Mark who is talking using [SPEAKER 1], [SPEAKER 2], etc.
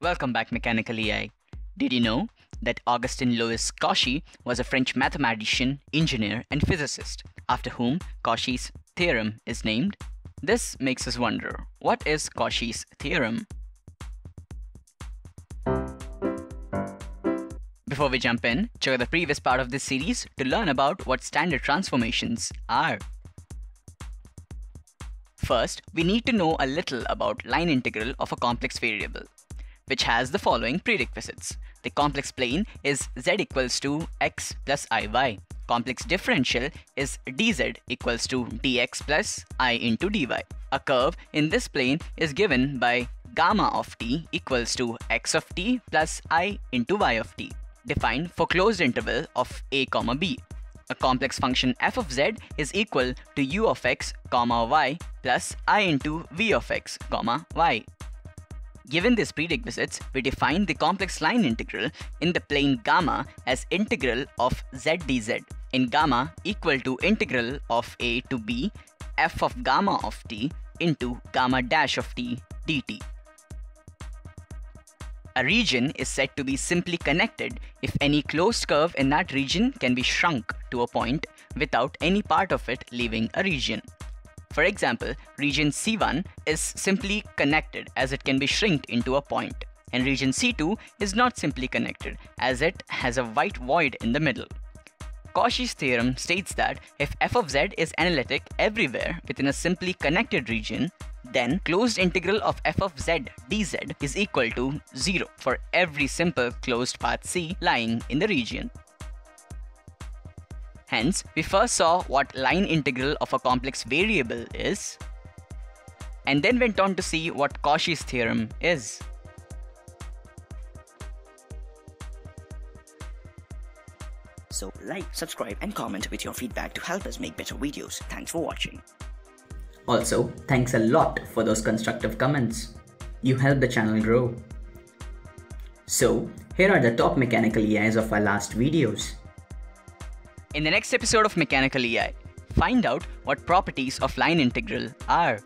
[SPEAKER 1] Welcome back, MechanicaLEi. Did you know that Augustin Louis Cauchy was a French mathematician, engineer, and physicist, after whom Cauchy's theorem is named? This makes us wonder what is Cauchy's theorem? Before we jump in, check out the previous part of this series to learn about what standard transformations are. First, we need to know a little about line integral of a complex variable, which has the following prerequisites. The complex plane is z equals to x plus iy. Complex differential is dz equals to dx plus i into dy. A curve in this plane is given by gamma of t equals to x of t plus i into y of t, defined for closed interval of a comma b a complex function f of z is equal to u of x comma y plus i into v of x comma y. Given these prerequisites, we define the complex line integral in the plane gamma as integral of z dz in gamma equal to integral of a to b f of gamma of t into gamma dash of t dt. A region is said to be simply connected if any closed curve in that region can be shrunk to a point without any part of it leaving a region. For example, region C1 is simply connected as it can be shrinked into a point, and region C2 is not simply connected as it has a white void in the middle. Cauchy's theorem states that if f of z is analytic everywhere within a simply connected region, then closed integral of f of z dz is equal to 0 for every simple closed path C lying in the region. Hence, we first saw what line integral of a complex variable is, and then went on to see what Cauchy's theorem is.
[SPEAKER 2] So like, subscribe and comment with your feedback to help us make better videos. Thanks for watching.
[SPEAKER 3] Also, thanks a lot for those constructive comments. You help the channel grow. So, here are the top mechanical EIs of our last videos.
[SPEAKER 1] In the next episode of MechanicaLEi, find out what properties of line integral are.